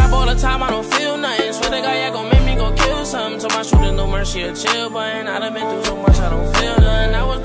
chop all the time, I don't feel nothing. Swear to God, yeah, gon' make me go kill something. Told my shooter no mercy or chill, but I done been through so much, I don't feel nothing. I was